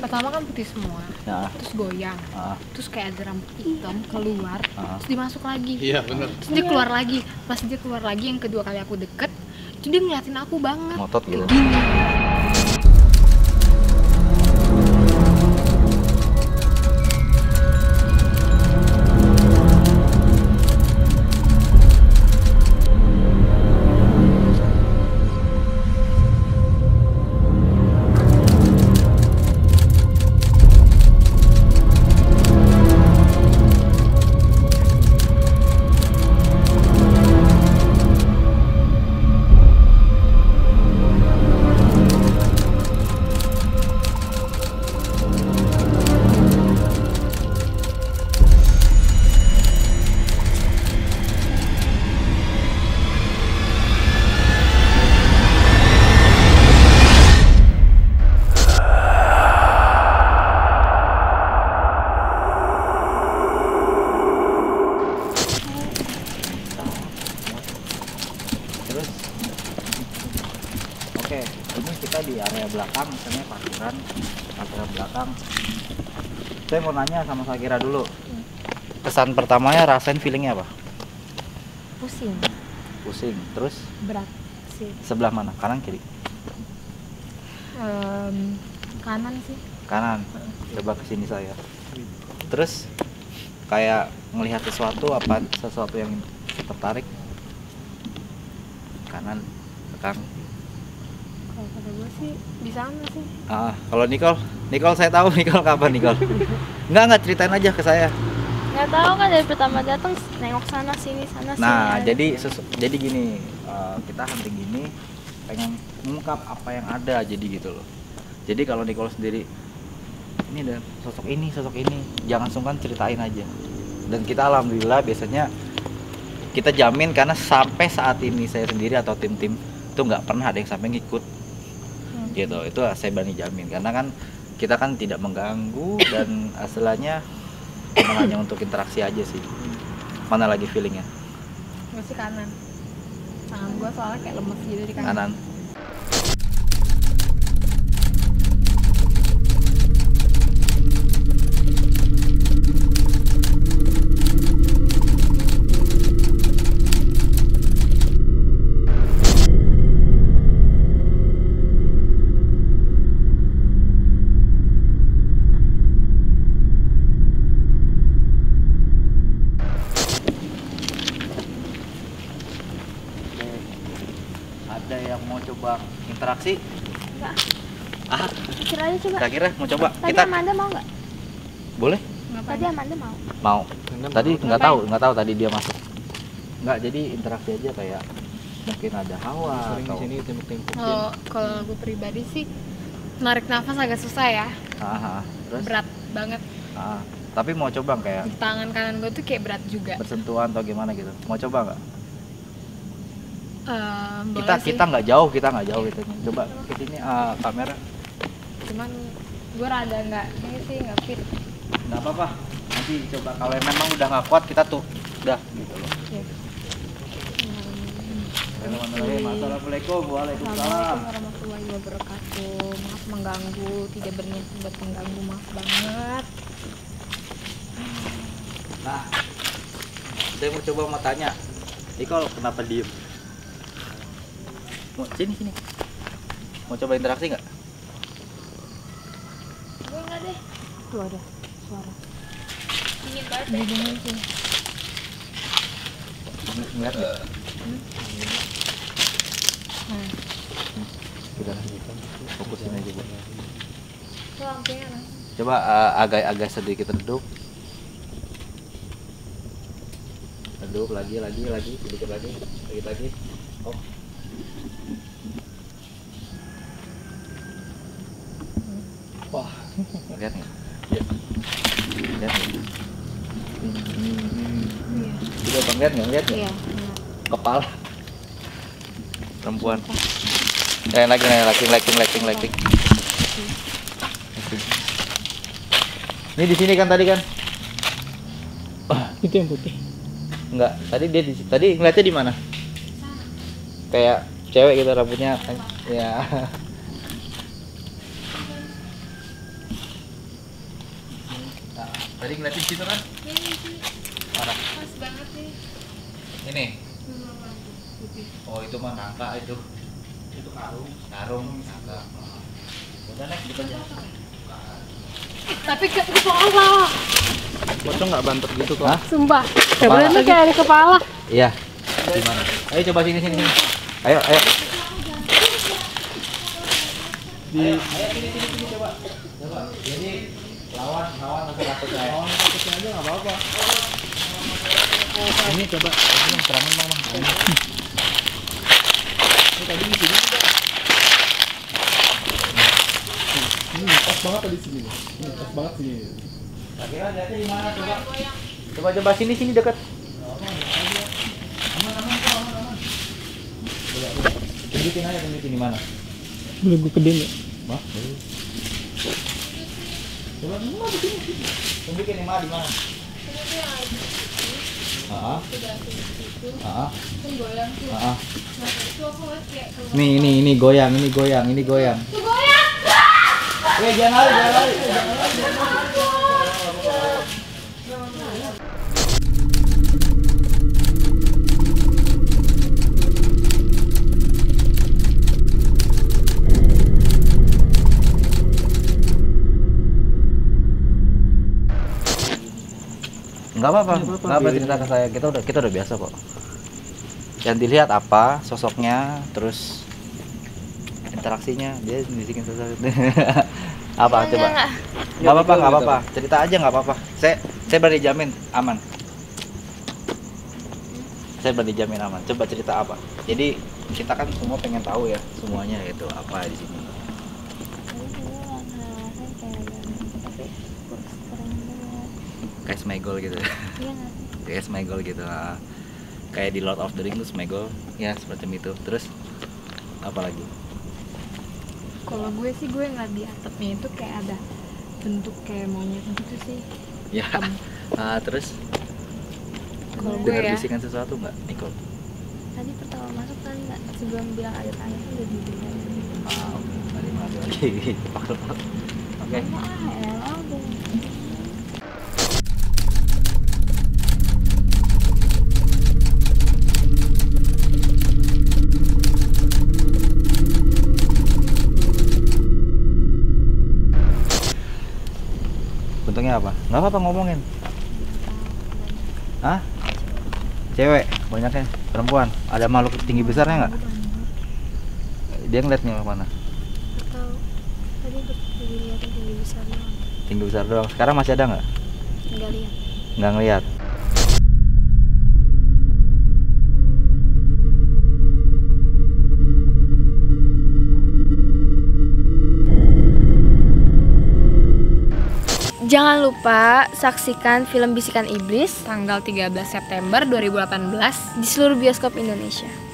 pertama kan putih semua. Nah, terus goyang. Ah, terus kayak ada rambut hitam keluar. Ah. terus dimasuk lagi. Iya bener. terus dia keluar lagi. Pas dia keluar lagi yang kedua kali aku deket dia ngeliatin aku banget. Ngotot gitu. gini area belakang, misalnya parkiran, parkiran belakang. Saya mau nanya sama Sakira dulu. Kesan pertamanya rasain feelingnya apa? pusing Pusing. Terus berat sih sebelah mana? Kanan kiri? Em, kanan sih Kanan. Coba ke sini saya. Terus kayak ngelihat sesuatu apa sesuatu yang tertarik? Kanan, belakang. Kalau kata gue sih di sana sih Ah, kalau Nicole, Nicole saya tahu Nicole kapan Nicole? Enggak enggak ceritain aja ke saya. nggak tahu kan dari pertama datang nengok sana sini sana sini Nah, ada. jadi sesu- jadi gini, eh, kita hunting gini pengen mengungkap apa yang ada jadi gitu loh. Jadi kalau Nicole sendiri ini ada sosok ini, sosok ini, jangan sungkan ceritain aja. Dan kita alhamdulillah biasanya kita jamin karena sampai saat ini saya sendiri atau tim-tim itu nggak pernah ada yang sampai ngikut gitu. Itu saya berani jamin. Karena kan kita kan tidak mengganggu dan hasilnya memang hanya untuk interaksi aja sih. Mana lagi feelingnya? Gue sih kanan. Tangan gue soalnya kayak lemes gitu di kanan, kanan ada yang mau coba interaksi? Enggak. ah. Pikir aja coba. Kira-kira mau coba. Tadi kita Amanda mau nggak? Boleh. Ngapain? tadi Amanda mau. Mau. Tadi nggak tahu nggak tahu tadi dia masuk. Nggak jadi interaksi aja kayak mungkin ada hawa Sering di atau sini kalau kalau gue pribadi sih narik nafas agak susah ya. Ah, ah. terus? Berat banget. Ah. tapi mau coba kayak di tangan kanan gue tuh kayak berat juga. bersentuhan atau gimana gitu? Mau coba nggak Em, kita sih. kita nggak jauh kita nggak jauh gitu. Coba ke sini ah, kamera. Cuman gue rada nggak ini sih nggak fit. Nggak apa-apa. Nanti coba kalau memang udah nggak kuat kita tuh. Udah gitu loh. Ya. Bismillahirrahmanirrahim. Assalamualaikum Waalaikumsalam. Warahmatullahi wabarakatuh. Maaf mengganggu tidak berniat buat mengganggu maaf banget. Nah, saya mau coba mau tanya, Nicole kenapa diem? Mau sini sini. Mau coba interaksi nggak? gue nggak deh tuh ada suara dingin banget Ini dingin sih Ngeliat nggak? nah Udah fokusin aja bu. tuh lampunya nah. Coba eh, agak-agak sedikit redup. Redup lagi lagi lagi sedikit lagi sedikit lagi. Oh. Lihat nggak? Lihat nggak? iya Udah bang lihat nggak? Lihat nggak? iya Kepala. Perempuan. Eh lagi nih, lagi lighting lighting lighting. Ini di sini kan tadi kan? Itu yang putih. Enggak, tadi dia di tadi ngeliatnya di mana? Kayak cewek gitu rambutnya kan. Ya. Nah, tadi ngeliatin situ kan? Mana? Pas banget nih. Ini. Oh itu mah nangka itu. Itu karung. Karung nangka. Udah naik gitu aja. Tapi ke kepala. Pocong nggak bantet gitu kok. Hah? Sumpah. Kepala. Sebenarnya kayak ada kepala. Iya. Gimana? Ayo coba sini sini sini. Ayo ayo. Di Ayo sini sini sini coba. Coba. Jadi lawan lawan rasa takut saya. lawan takutnya aja nggak apa-apa. Ini coba. Ini yang terangin bang bang. Ini. Ini tadi di sini juga. Ini pas banget tadi sini. Ini pas banget sini. Kira lihatnya di mana coba? Coba coba sini sini dekat. Tunjukin aja tunjukin di mana. Boleh gue kedin ya? Mah? Coba di mana di sini? sini. Tunjukin di mana di mana? Ah, ah, Kan goyang ah. Itu. Nih ini ini goyang, ini goyang, ini goyang. Eh jangan lari, jangan lari. jangan lari. Enggak apa-apa, Nggak apa-apa, enggak apa cerita ke saya. Kita udah kita udah biasa kok. Yang dilihat apa sosoknya, terus interaksinya dia bisikin sesuatu. apa Enggak, coba? enggak, Enggak apa-apa, Gitu, enggak gitu. apa-apa. Cerita aja enggak apa-apa. Saya saya berani jamin aman. Saya berani jamin aman. Coba cerita apa? Jadi kita kan semua pengen tahu ya semuanya gitu apa di sini. Tapi kurang banget. Kayak Smegol gitu. Iya nggak? Kayak Smegol gitu. ah. Kayak di Lord of the Rings tuh Smegol. Ya seperti itu. Terus apa lagi? Kalau gue sih gue ngeliat di atapnya itu kayak ada bentuk kayak monyet gitu sih. Ya. Ah, terus Kalau gue ya. bisikan sesuatu nggak, Nicole? Tadi pertama masuk kan nggak sebelum bilang ada tanya kan udah didengar. Ah, oke. Tadi masuk lagi. Oke. Ah, Untungnya apa? Nggak apa-apa ngomongin. Hah? Cewek, banyaknya perempuan. Ada makhluk tinggi besarnya nggak? Dia ngeliatnya mana? Tadi tinggi besar doang. Tinggi besar doang. Sekarang masih ada nggak? Nggak lihat. Nggak ngeliat. Jangan lupa saksikan film Bisikan Iblis Tanggal 13 September 2018 di seluruh bioskop Indonesia.